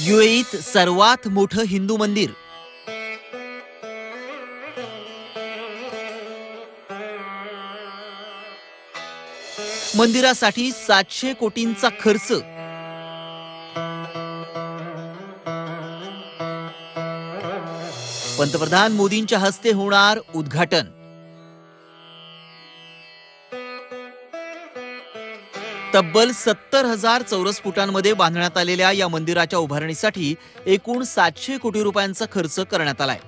युएईत सर्वात मोठं हिंदू मंदिर. मंदिरासाठी सातशे कोटींचा खर्च. पंतप्रधान मोदींच्या हस्ते होणार उद्घाटन. तब्बल सत्तर हजार चौरस फुटांमध्ये बांधण्यात आलेल्या या मंदिराच्या उभारणीसाठी एकूण सातशे कोटी रुपयांचा खर्च करण्यात आलाय.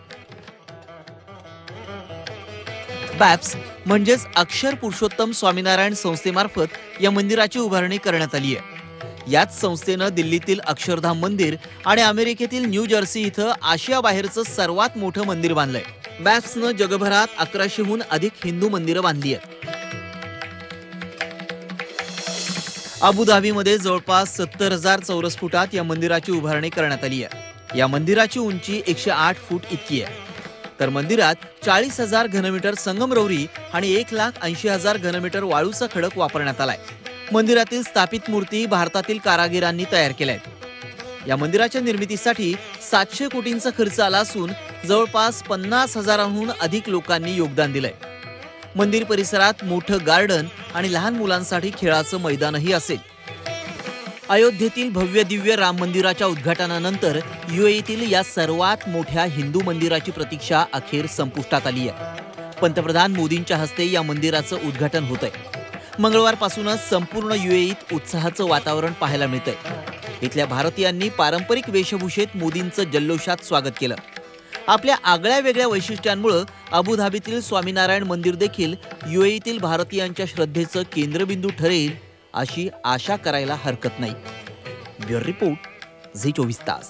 बॅप्स म्हणजेच अक्षर पुरुषोत्तम स्वामीनारायण संस्थेमार्फत या मंदिराची उभारणी करण्यात आली आहे. याच संस्थेनं दिल्लीतील अक्षरधाम मंदिर आणि अमेरिकेतील न्यू जर्सी इथं आशियाबाहेरचं सर्वात मोठं मंदिर बांधलंय. बॅप्सनं जगभरात अकराशेहून अधिक हिंदू मंदिरं बांधली आहेत. अबुधाबीमध्ये जवळपास सत्तर हजार चौरस फुटात या मंदिराची उभारणी करण्यात आली आहे. या मंदिराची उंची एकशे आठ फूट इतकी आहे. तर मंदिरात चाळीस हजार घनमीटर संगमरवरी आणि एक लाख ऐंशी हजार घनमीटर वाळूचा खडक वापरण्यात आलाय. मंदिरातील स्थापित मूर्ती भारतातील कारागिरांनी तयार केल्या आहेत. या मंदिराच्या निर्मितीसाठी सातशे कोटींचा खर्च आला असून जवळपास पन्नास हजारांहून अधिक लोकांनी योगदान दिलंय. मंदिर परिसरात मोठं गार्डन आणि लहान मुलांसाठी खेळाचं मैदानही असेल. अयोध्येतील भव्य दिव्य राम मंदिराच्या उद्घाटनानंतर युएईतील या सर्वात मोठ्या हिंदू मंदिराची प्रतीक्षा अखेर संपुष्टात आली आहे. पंतप्रधान मोदींच्या हस्ते या मंदिराचं उद्घाटन होत आहे मंगळवारपासूनच संपूर्ण युएईत उत्साहाचं वातावरण पाहायला मिळतंय. इथल्या भारतीयांनी पारंपरिक वेशभूषेत मोदींचं जल्लोषात स्वागत केलं. आपल्या आगळ्या वेगळ्या वैशिष्ट्यांमुळं अबुधाबीतील स्वामीनारायण मंदिर देखील युएईतील भारतीयांच्या श्रद्धेचं केंद्रबिंदू ठरेल अशी आशा करायला हरकत नाही. ब्युरो रिपोर्ट झी चोवीस तास.